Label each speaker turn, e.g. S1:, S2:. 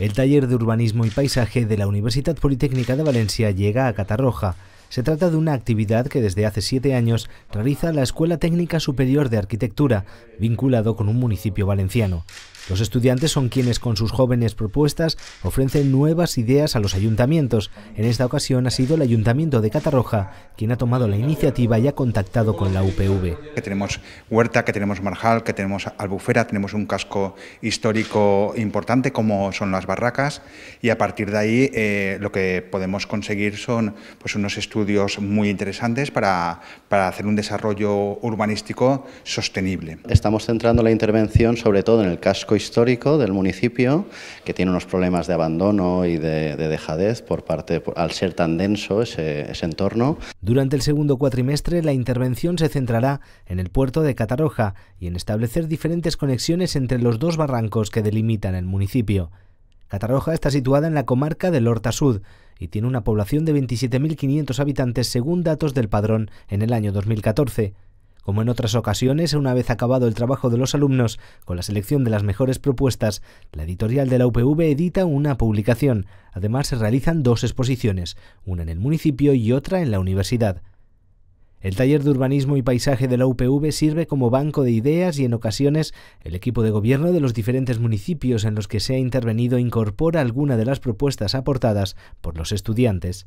S1: El taller de urbanismo y paisaje de la Universidad Politécnica de Valencia llega a Catarroja. Se trata de una actividad que desde hace siete años realiza la Escuela Técnica Superior de Arquitectura, vinculado con un municipio valenciano. Los estudiantes son quienes con sus jóvenes propuestas ofrecen nuevas ideas a los ayuntamientos. En esta ocasión ha sido el Ayuntamiento de Catarroja quien ha tomado la iniciativa y ha contactado con la UPV.
S2: Que tenemos Huerta, que tenemos Marjal, que tenemos Albufera, tenemos un casco histórico importante como son las barracas y a partir de ahí eh, lo que podemos conseguir son pues, unos estudios muy interesantes para, para hacer un desarrollo urbanístico sostenible.
S3: Estamos centrando la intervención sobre todo en el casco histórico del municipio, que tiene unos problemas de abandono y de, dejadez por parte, al ser tan denso ese, ese entorno.
S1: Durante el segundo cuatrimestre, la intervención se centrará en el puerto de Cataroja y en establecer diferentes conexiones entre los dos barrancos que delimitan el municipio. Catarroja está situada en la comarca del Horta Sud y tiene una población de 27.500 habitantes según datos del padrón en el año 2014. Como en otras ocasiones, una vez acabado el trabajo de los alumnos con la selección de las mejores propuestas, la editorial de la UPV edita una publicación. Además, se realizan dos exposiciones, una en el municipio y otra en la universidad. El taller de urbanismo y paisaje de la UPV sirve como banco de ideas y en ocasiones el equipo de gobierno de los diferentes municipios en los que se ha intervenido incorpora alguna de las propuestas aportadas por los estudiantes.